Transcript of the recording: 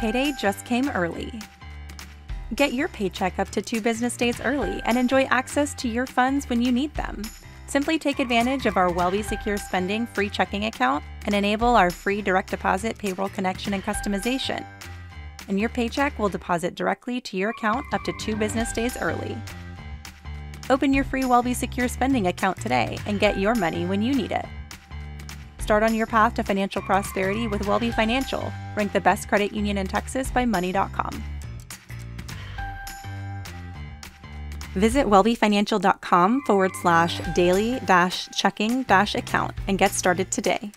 payday just came early. Get your paycheck up to two business days early and enjoy access to your funds when you need them. Simply take advantage of our Wellby Secure Spending free checking account and enable our free direct deposit payroll connection and customization. And your paycheck will deposit directly to your account up to two business days early. Open your free Wellby Secure Spending account today and get your money when you need it. Start on your path to financial prosperity with Wellby Financial, ranked the best credit union in Texas by Money.com. Visit wellbyfinancial.com forward slash daily dash checking dash account and get started today.